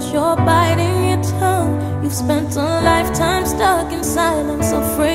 You're biting your tongue. You've spent a lifetime stuck in silence, afraid